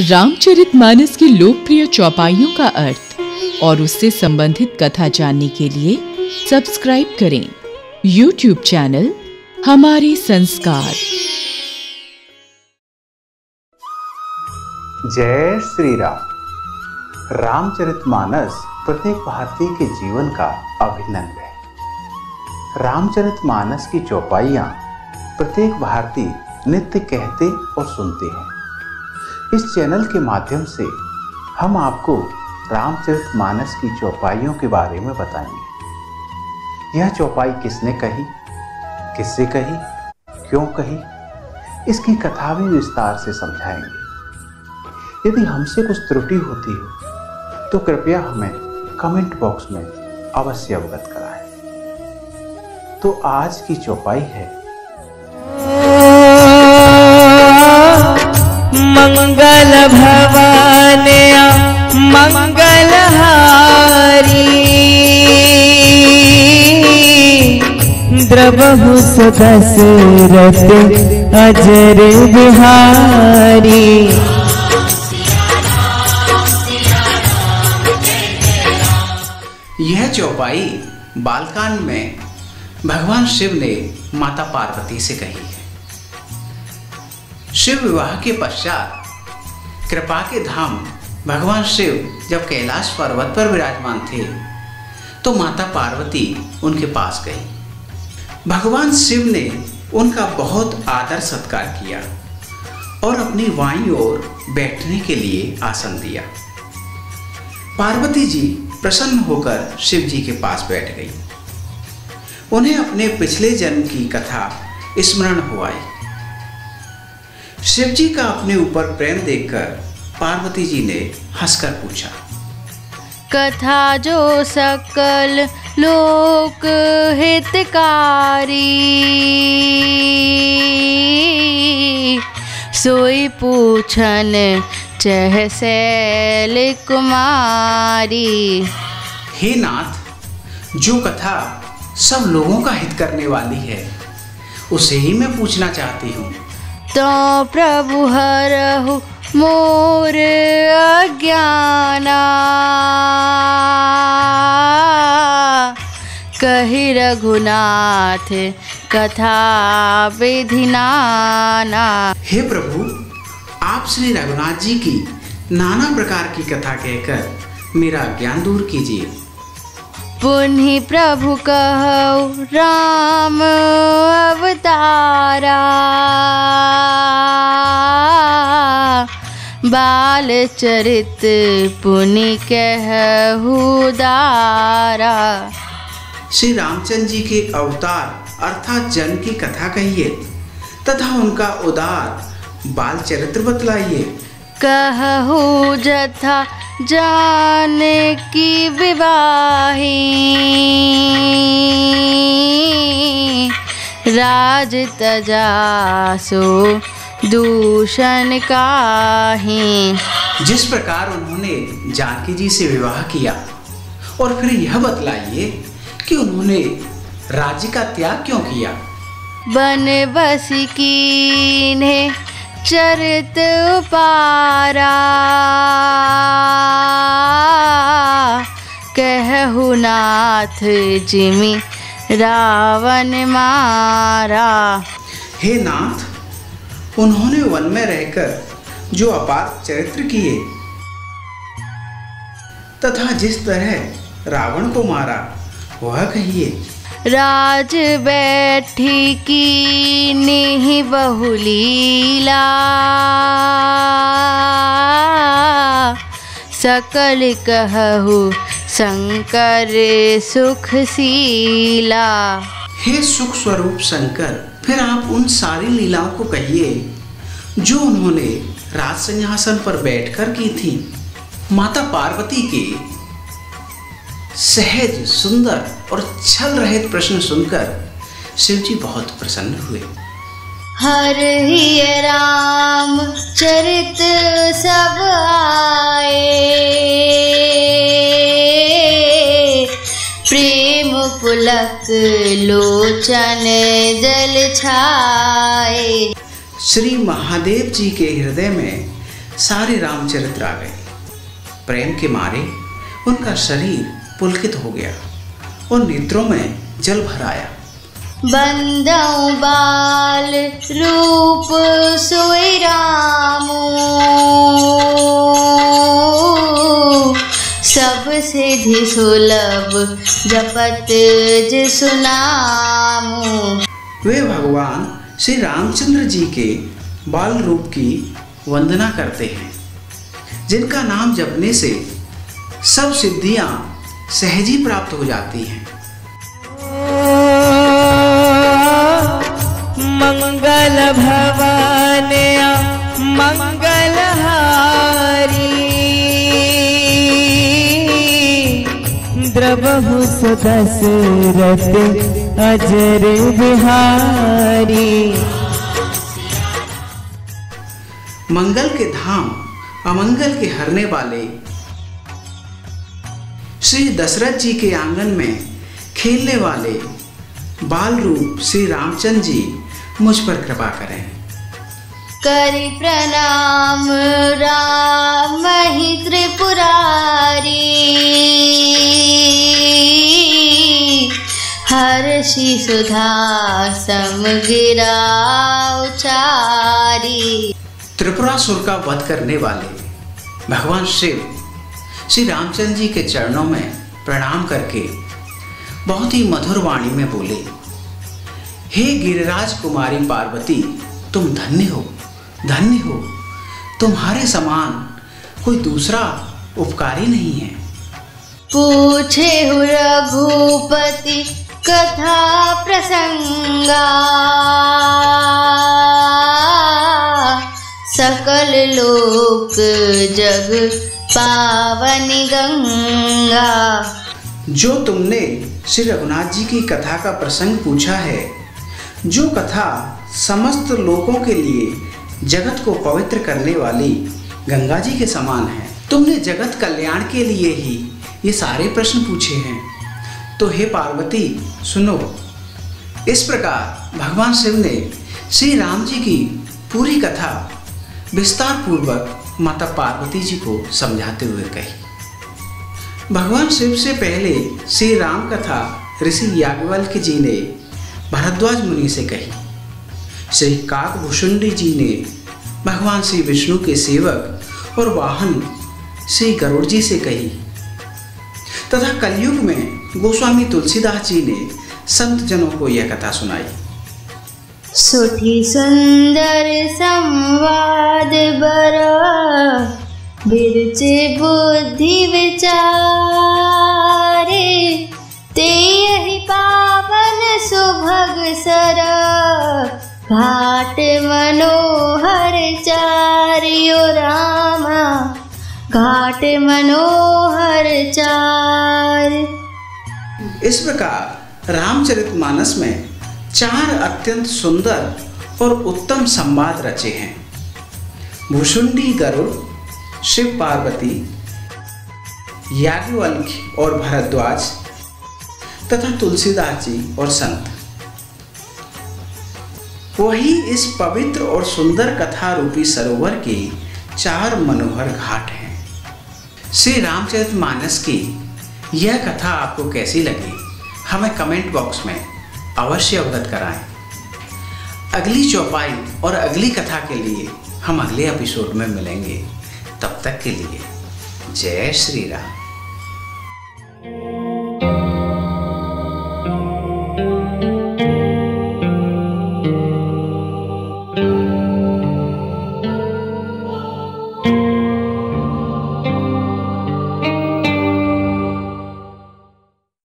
रामचरितमानस की लोकप्रिय चौपाइयों का अर्थ और उससे संबंधित कथा जानने के लिए सब्सक्राइब करें यूट्यूब चैनल हमारे संस्कार। जय श्री राम रामचरितमानस प्रत्येक भारतीय के जीवन का अभिनंद है। रामचरितमानस की चौपाइयाँ प्रत्येक भारतीय नित्य कहते और सुनते हैं। इस चैनल के माध्यम से हम आपको रामचरित मानस की चौपाइयों के बारे में बताएँगे। यह चौपाई किसने कही? किससे कही? क्यों कही? इसकी कथा भी विस्तार से समझाएँगे। यदि हमसे कुछ त्रुटि होती हो तो कृपया हमें कमेंट बॉक्स में अवश्य अवगत कराएँ। तो आज की चौपाई है मंगल भवाने मंगल हारी। द्रवहु सदशरथ अजर बिहारी। यह चौपाई बालकांड में भगवान शिव ने माता पार्वती से कही है। शिव विवाह के पश्चात कृपा के धाम भगवान शिव जब कैलाश पर्वत पर विराजमान थे तो माता पार्वती उनके पास गई। भगवान शिव ने उनका बहुत आदर सत्कार किया और अपनी वाई ओर बैठने के लिए आसन दिया। पार्वती जी प्रसन्न होकर शिव जी के पास बैठ गई। उन्हें अपने पिछले जन्म की कथा स्मरण हुआई शिव जी का अपने ऊपर प्रेम देखकर पार्वती जी ने हंसकर पूछा कथा जो सकल लोक हितकारी। सोई पूछन चह सैल कुमारी। हे नाथ जो कथा सब लोगों का हित करने वाली है उसे ही मैं पूछना चाहती हूँ। तो प्रभु हरहु मोर अज्ञाना। कही रघुनाथ कथा विधिनाना हे प्रभु आप श्री रघुनाथ जी की नाना प्रकार की कथा कहकर मेरा ज्ञान दूर कीजिए। पुन्हि प्रभु कहु राम अवतारा। बाल चरित पुनि कहु दारा। श्री रामचंद्र जी के अवतार अर्थात जन्म की कथा कहिए तथा उनका उदार बाल चरित्र बतलाइए। कहु जथा जान की विवाही। राज तजासो दूषण काही? जिस प्रकार उन्होंने जानकी जी से विवाह किया और फिर यह बतलाइए कि उन्होंने राज्य का त्याग क्यों किया? बन बस कीन्हे चरित पारा कहु नाथ जिमी रावण मारा। हे नाथ उन्होंने वन में रहकर जो अपार चरित्र किए तथा जिस तरह रावण को मारा वह कहिए राज बैठी की निहि बहुलीला सकल कहु शंकर सुख सीला हे सुख स्वरूप शंकर फिर आप उन सारी लीलाओं को कहिए, जो उन्होंने राज सिंहासन पर बैठकर की थी। माता पार्वती के सहज, सुंदर और छल रहित प्रश्न सुनकर शिव जी बहुत प्रसन्न हुए। हर ही राम चरित सब आए। पुलक लोचन जल छाए। श्री महादेव जी के हृदय में सारे रामचरित्र आ गए। प्रेम के मारे उनका शरीर पुलकित हो गया और नेत्रों में जल भराया। बंदौ बाल रूप सोई रामो। सिद्धि सुलभ जपत जिसु वे भगवान श्री रामचंद्र जी के बाल रूप की वंदना करते हैं जिनका नाम जपने से सब सिद्धियाँ सहज ही प्राप्त हो जाती हैं। मंगल भवाने मंगल द्रवहु सदशरथ अजर बिहारी। मंगल के धाम, अमंगल के हरने वाले। श्री दशरथ जी के आँगन में खेलने वाले बाल रूप श्री रामचंद्र जी मुझ पर कृपा करें। करि प्रणाम, राम ही त्रिपुरारी। हर्षि सुधा समगिरा उचारी त्रिपुरासुर का वध करने वाले भगवान शिव श्री रामचंद्र जी के चरणों में प्रणाम करके बहुत ही मधुर वाणी में बोले, हे गिरिराज कुमारी पार्वती, तुम धन्य हो। धन्य हो। तुम्हारे समान कोई दूसरा उपकारी नहीं है। पूछे हु रघुपति कथा प्रसंगा। सकल लोक जग पावन गंगा। जो तुमने श्री रघुनाथ जी की कथा का प्रसंग पूछा है जो कथा समस्त लोगों के लिए जगत को पवित्र करने वाली गंगा जी के समान है। तुमने जगत कल्याण के लिए ही ये सारे प्रश्न पूछे हैं। तो हे पार्वती, सुनो। इस प्रकार भगवान शिव ने श्री राम जी की पूरी कथा विस्तार पूर्वक माता पार्वती जी को समझाते हुए कही। भगवान शिव से पहले श्री राम कथा ऋषि याज्ञवल्क्य जी ने भरद्वाज मुनि से कही। श्री काकभूषुंडी जी ने भगवान श्री विष्णु के सेवक और वाहन श्री गरुड़ जी से कही। तथा कलयुग में गोस्वामी तुलसीदास जी ने संत जनों को यह कथा सुनाई। सुठी सुंदर संवाद बर, बिरचे बुद्धि विचारे, ते यही पावन सुभग सर। घाट मनोहर चारियो रामा, घाट मनोहर चार। इस प्रकार रामचरितमानस में चार अत्यंत सुंदर और उत्तम संवाद रचे हैं। भूषुंडी गरुड़, शिव पार्वती, याज्ञवल्क्य और भरद्वाज, तथा तुलसीदास जी और संत। वही इस पवित्र और सुंदर कथा रूपी सरोवर के चार मनोहर घाट हैं। श्री रामचरित मानस की यह कथा आपको कैसी लगी, हमें कमेंट बॉक्स में अवश्य अवगत कराएँ। अगली चौपाई और अगली कथा के लिए हम अगले एपिसोड में मिलेंगे। तब तक के लिए जय श्री राम।